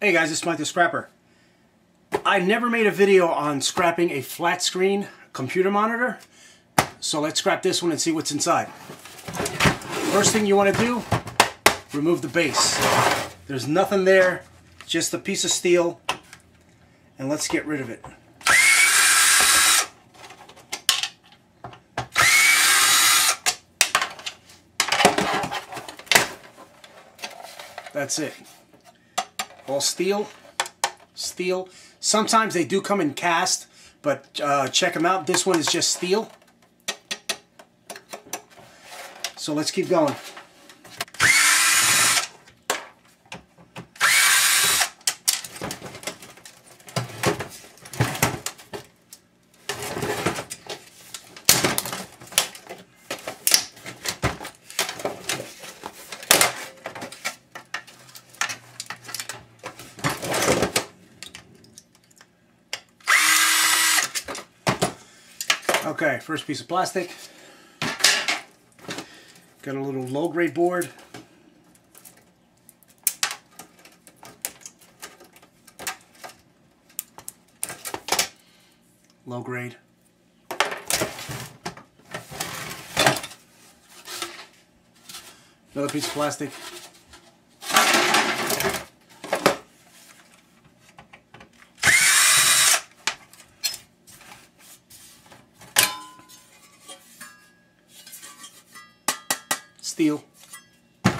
Hey guys, it's Mike the Scrapper. I never made a video on scrapping a flat screen computer monitor, so let's scrap this one and see what's inside. First thing you want to do, remove the base. There's nothing there, just a piece of steel, and let's get rid of it. That's it. All steel, steel. Sometimes they do come in cast, but uh, check them out. This one is just steel. So let's keep going. Okay, first piece of plastic. Got a little low grade board. Low grade. Another piece of plastic. Steel.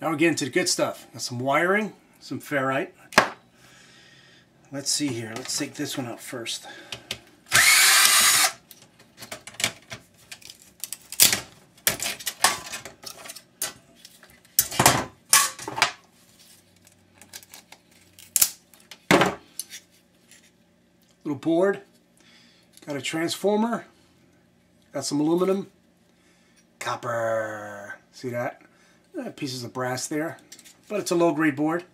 now we're getting to the good stuff. Got some wiring, some ferrite. Let's see here. Let's take this one out first. Little board. Got a transformer. Got some aluminum. Copper. See that? Uh, pieces of brass there. But it's a low grade board.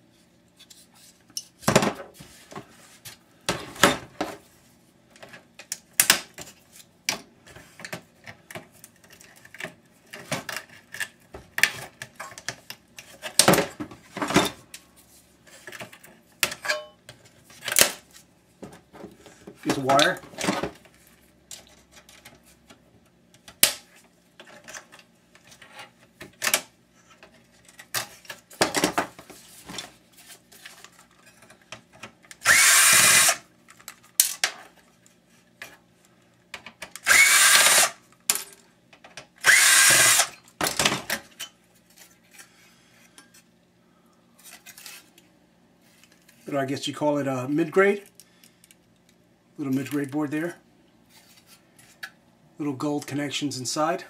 Piece of wire. I guess you call it a mid-grade. Little mid-grade board there. Little gold connections inside.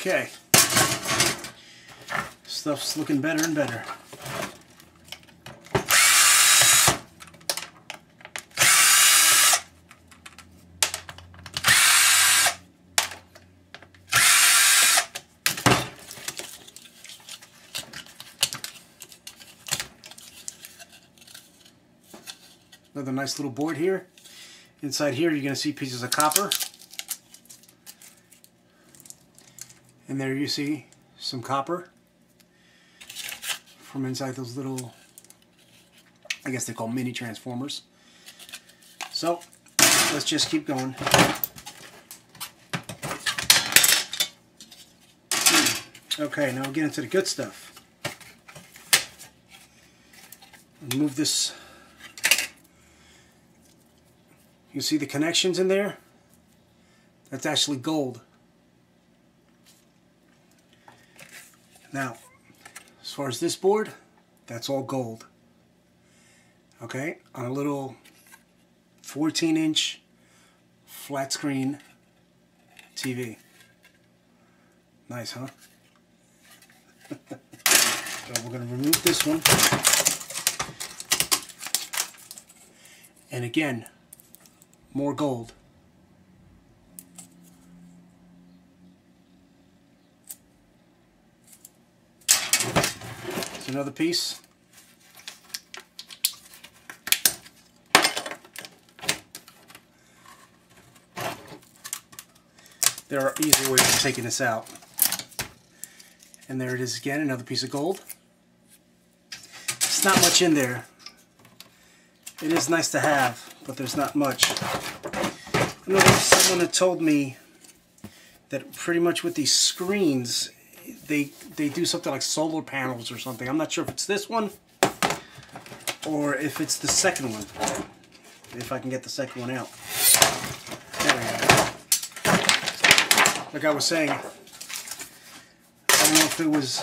Okay. Stuff's looking better and better. Another nice little board here. Inside here you're going to see pieces of copper. And there you see some copper from inside those little, I guess they call mini transformers. So, let's just keep going. Okay, now we'll get into the good stuff. Move this. You see the connections in there? That's actually gold. Now, as far as this board, that's all gold. Okay, on a little 14 inch flat screen TV. Nice, huh? So we're going to remove this one. And again, more gold. Another piece. There are easier ways of taking this out. And there it is again, another piece of gold. It's not much in there. It is nice to have, but there's not much. I know someone had told me that pretty much with these screens, they they do something like solar panels or something. I'm not sure if it's this one or if it's the second one. If I can get the second one out. There we go. Like I was saying, I don't know if it was.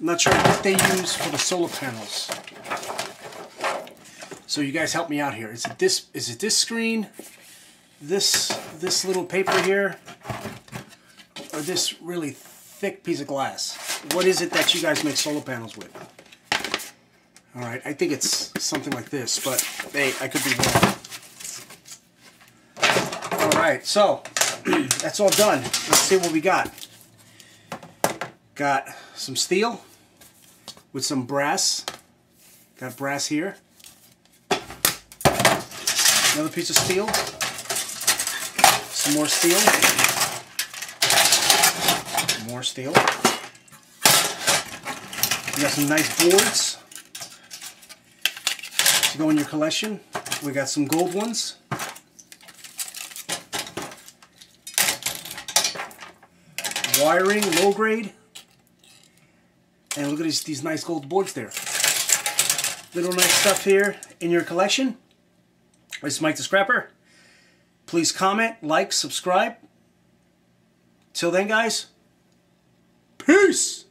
I'm not sure what they use for the solar panels. So you guys help me out here. Is it this? Is it this screen? This this little paper here, or this really thick piece of glass? What is it that you guys make solar panels with? All right, I think it's something like this, but hey, I could be wrong. All right, so that's all done. Let's see what we got. Got some steel with some brass. Got brass here. Another piece of steel. Some more steel. More steel. We got some nice boards to go in your collection. We got some gold ones. Wiring, low grade. And look at these, these nice gold boards there. Little nice stuff here in your collection. This is Mike the Scrapper. Please comment, like, subscribe. Till then, guys, peace!